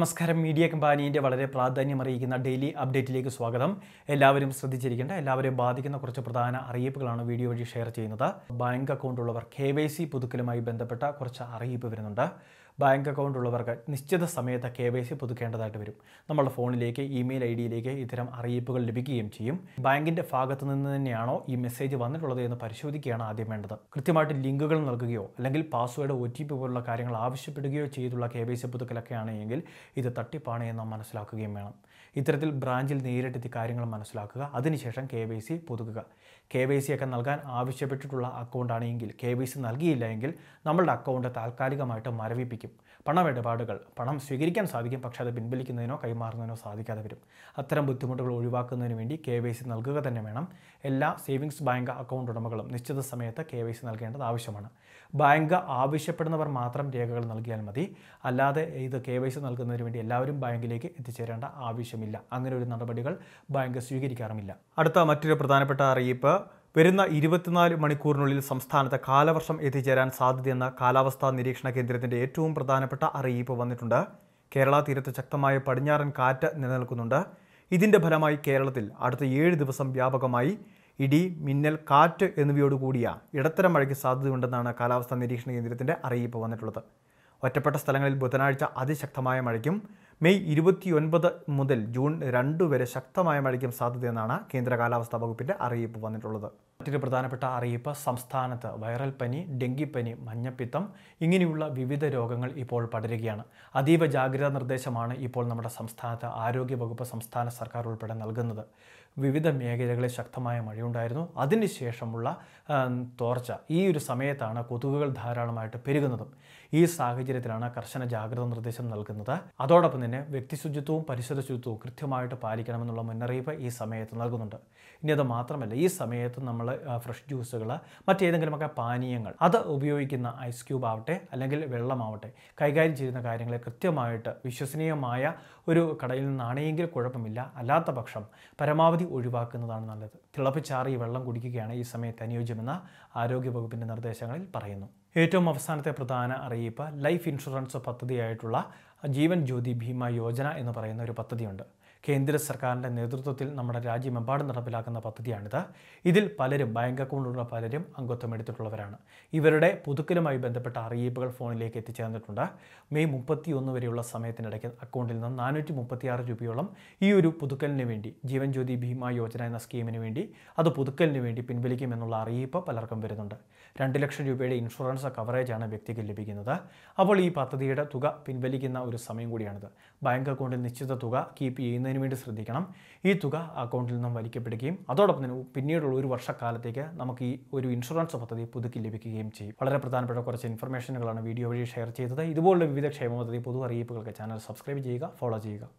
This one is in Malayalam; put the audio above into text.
നമസ്കാരം. മീഡിയ കമ്പാനീന്റെ വളരെ പ്രാധാന്യം പ്രാധാന്യമറിയിക്കുന്ന ഡെയിലി അപ്ഡേറ്റിലേക്ക് സ്വാഗതം. എല്ലാവരും ശ്രദ്ധിച്ചിരിക്കേണ്ട എല്ലാവരെയും ബാധിക്കുന്ന കുറച്ച് പ്രധാന അറിയിപ്പുകളാണ് വീഡിയോ വഴി ഷെയർ ചെയ്യുന്നത്. ബാങ്ക് അക്കൗണ്ട് ഉള്ളവർ കെ വൈ സി പുതുക്കലുമായി ബന്ധപ്പെട്ട കുറച്ച് അറിയിപ്പ് വരുന്നുണ്ട്. ബാങ്ക് അക്കൗണ്ട് ഉള്ളവർക്ക് നിശ്ചിത സമയത്ത് കെ വൈ സി പുതുക്കേണ്ടതായിട്ട് വരും. നമ്മുടെ ഫോണിലേക്ക് ഇമെയിൽ ഐ ഡിയിലേക്ക് ഇത്തരം അറിയിപ്പുകൾ ലഭിക്കുകയും ചെയ്യും. ബാങ്കിന്റെ ഭാഗത്തു നിന്ന് തന്നെയാണോ ഈ മെസ്സേജ് വന്നിട്ടുള്ളത് എന്ന് പരിശോധിക്കുകയാണ് ആദ്യം വേണ്ടത്. കൃത്യമായിട്ട് ലിങ്കുകൾ നൽകുകയോ അല്ലെങ്കിൽ പാസ്വേഡ് ഒ ടി പി പോലുള്ള കാര്യങ്ങൾ ആവശ്യപ്പെടുകയോ ചെയ്തുള്ള കെ വൈ സി പുതുക്കലൊക്കെയാണ് ഇത് തട്ടിപ്പാണ് എന്ന് മനസ്സിലാക്കുകയും വേണം. ഇത്തരത്തിൽ ബ്രാഞ്ചിൽ നേരിട്ടെത്തി കാര്യങ്ങൾ മനസ്സിലാക്കുക അതിനുശേഷം കെ വൈ സി പുതുക്കുക. കെ വൈ സി ഒക്കെ നൽകാൻ ആവശ്യപ്പെട്ടിട്ടുള്ള അക്കൗണ്ടാണെങ്കിൽ കെ വൈ സി നൽകിയില്ല എങ്കിൽ നമ്മളുടെ അക്കൗണ്ട് താൽക്കാലികമായിട്ട് മരവിപ്പിക്കും. പണമിടപാടുകൾ പണം സ്വീകരിക്കാൻ സാധിക്കും പക്ഷേ അത് പിൻവലിക്കുന്നതിനോ കൈമാറുന്നതിനോ സാധിക്കാതെ വരും. അത്തരം ബുദ്ധിമുട്ടുകൾ ഒഴിവാക്കുന്നതിന് വേണ്ടി കെ വൈ സി നൽകുക തന്നെ വേണം. എല്ലാ സേവിങ്സ് ബാങ്ക് അക്കൗണ്ട് ഉടമകളും നിശ്ചിത സമയത്ത് കെ വൈ സി നൽകേണ്ടത് ആവശ്യമാണ്. ബാങ്ക് ആവശ്യപ്പെടുന്നവർ മാത്രം രേഖകൾ നൽകിയാൽ മതി. അല്ലാതെ ഇത് കെ വൈ സി നൽകുന്നതിന് വേണ്ടി എല്ലാവരും ബാങ്കിലേക്ക് എത്തിച്ചേരേണ്ട ആവശ്യമില്ല. അങ്ങനെ ഒരു നടപടികൾ ബാങ്ക് സ്വീകരിക്കാറുമില്ല. അടുത്ത മറ്റൊരു പ്രധാനപ്പെട്ട അറിയിപ്പ് വരുന്ന ഇരുപത്തിനാല് മണിക്കൂറിനുള്ളിൽ സംസ്ഥാനത്ത് കാലവർഷം എത്തിച്ചേരാൻ സാധ്യതയെന്ന കാലാവസ്ഥാ നിരീക്ഷണ കേന്ദ്രത്തിന്റെ ഏറ്റവും പ്രധാനപ്പെട്ട അറിയിപ്പ് വന്നിട്ടുണ്ട്. കേരള തീരത്ത് ശക്തമായ പടിഞ്ഞാറൻ കാറ്റ് നിലനിൽക്കുന്നുണ്ട്. ഇതിന്റെ ഫലമായി കേരളത്തിൽ അടുത്ത ഏഴ് ദിവസം വ്യാപകമായി ഇടി മിന്നൽ കാറ്റ് എന്നിവയോടുകൂടിയ ഇടത്തരം മഴയ്ക്ക് സാധ്യതയുണ്ടെന്നാണ് കാലാവസ്ഥാ നിരീക്ഷണ കേന്ദ്രത്തിന്റെ അറിയിപ്പ് വന്നിട്ടുള്ളത്. ഒറ്റപ്പെട്ട സ്ഥലങ്ങളിൽ ബുധനാഴ്ച അതിശക്തമായ മഴയ്ക്കും മെയ് ഇരുപത്തിയൊൻപത് മുതൽ ജൂൺ രണ്ട് വരെ ശക്തമായ മഴയ്ക്കും സാധ്യതയെന്നാണ് കേന്ദ്ര കാലാവസ്ഥാ വകുപ്പിന്റെ അറിയിപ്പ് വന്നിട്ടുള്ളത്. മറ്റൊരു പ്രധാനപ്പെട്ട അറിയിപ്പ് സംസ്ഥാനത്ത് വൈറൽ പനി ഡെങ്കിപ്പനി മഞ്ഞപ്പിത്തം ഇങ്ങനെയുള്ള വിവിധ രോഗങ്ങൾ ഇപ്പോൾ പടരുകയാണ്. അതീവ ജാഗ്രതാ നിർദ്ദേശമാണ് ഇപ്പോൾ നമ്മുടെ സംസ്ഥാനത്ത് ആരോഗ്യവകുപ്പ് സംസ്ഥാന സർക്കാർ ഉൾപ്പെടെ നൽകുന്നത്. വിവിധ മേഖലകളിൽ ശക്തമായ മഴയുണ്ടായിരുന്നു. അതിനുശേഷമുള്ള തോർച്ച ഈ ഒരു സമയത്താണ് കൊതുകുകൾ ധാരാളമായിട്ട് പെരുകുന്നതും. ഈ സാഹചര്യത്തിലാണ് കർശന ജാഗ്രതാ നിർദ്ദേശം നൽകുന്നത്. അതോടൊപ്പം തന്നെ വ്യക്തിശുചിത്വവും പരിസര ശുചിത്വവും കൃത്യമായിട്ട് പാലിക്കണമെന്നുള്ള മുന്നറിയിപ്പ് ഈ സമയത്ത് നൽകുന്നുണ്ട്. ഇനി അത് മാത്രമല്ല ഈ സമയത്ത് നമ്മൾ ഫ്രഷ് ജ്യൂസുകൾ മറ്റേതെങ്കിലുമൊക്കെ പാനീയങ്ങൾ അത് ഉപയോഗിക്കുന്ന ഐസ് ക്യൂബ് ആവട്ടെ അല്ലെങ്കിൽ വെള്ളമാവട്ടെ കൈകാര്യം ചെയ്യുന്ന കാര്യങ്ങളെ കൃത്യമായിട്ട് വിശ്വസനീയമായ ഒരു കടയിൽ നിന്നാണെങ്കിൽ കുഴപ്പമില്ല. അല്ലാത്ത പക്ഷം പരമാവധി ഒഴിവാക്കുന്നതാണ് നല്ലത്. തിളപ്പിച്ചാറിയ വെള്ളം കുടിക്കുകയാണ് ഈ സമയത്ത് അനുയോജ്യമെന്ന ആരോഗ്യവകുപ്പിന്റെ നിർദ്ദേശങ്ങളിൽ പറയുന്നു. ഏറ്റവും അവസാനത്തെ പ്രധാന അറിയിപ്പ് ലൈഫ് ഇൻഷുറൻസ് പദ്ധതിയായിട്ടുള്ള ജീവൻ ജ്യോതി ഭീമ യോജന എന്ന് പറയുന്ന ഒരു പദ്ധതിയുണ്ട്. കേന്ദ്ര സർക്കാരിന്റെ നേതൃത്വത്തിൽ നമ്മുടെ രാജ്യമെമ്പാടും നടപ്പിലാക്കുന്ന പദ്ധതിയാണിത്. ഇതിൽ പലരും ബാങ്ക് അക്കൗണ്ടുള്ള പലരും അംഗത്വം എടുത്തിട്ടുള്ളവരാണ്. ഇവരുടെ പുതുക്കലുമായി ബന്ധപ്പെട്ട അറിയിപ്പുകൾ ഫോണിലേക്ക് എത്തിച്ചേർന്നിട്ടുണ്ട്. മെയ് മുപ്പത്തി ഒന്ന് വരെയുള്ള സമയത്തിനിടയ്ക്ക് അക്കൗണ്ടിൽ നിന്ന് നാനൂറ്റി മുപ്പത്തിയാറ് രൂപയോളം ഈ ഒരു പുതുക്കലിന് വേണ്ടി ജീവൻ ജ്യോതി ഭീമ യോജന എന്ന സ്കീമിന് വേണ്ടി അത് പുതുക്കലിന് വേണ്ടി പിൻവലിക്കുമെന്നുള്ള അറിയിപ്പ് പലർക്കും വരുന്നുണ്ട്. രണ്ട് ലക്ഷം രൂപയുടെ ഇൻഷുറൻസ് കവറേജാണ് വ്യക്തിക്ക് ലഭിക്കുന്നത്. അപ്പോൾ ഈ പദ്ധതിയുടെ തുക പിൻവലിക്കുന്ന ഒരു സമയം കൂടിയാണിത്. ബാങ്ക് അക്കൗണ്ടിൽ നിശ്ചിത തുക കീപ്പ് ചെയ്യുന്നതിന് വേണ്ടി ശ്രദ്ധിക്കണം. ഈ തുക അക്കൗണ്ടിൽ നിന്നും വലിക്കപ്പെടുകയും അതോടൊപ്പം തന്നെ പിന്നീടുള്ള ഒരു വർഷക്കാലത്തേക്ക് നമുക്ക് ഈ ഒരു ഇൻഷുറൻസ് പദ്ധതി പുതുക്കി ലഭിക്കുകയും ചെയ്യും. വളരെ പ്രധാനപ്പെട്ട കുറച്ച് ഇൻഫർമേഷനുകളാണ് വീഡിയോ വഴി ഷെയർ ചെയ്തത്. ഇതുപോലുള്ള വിവിധ ക്ഷേമ പദ്ധതി പൊതു അറിയിപ്പുകൾക്ക് ചാനൽ സബ്സ്ക്രൈബ് ചെയ്യുക ഫോളോ ചെയ്യുക.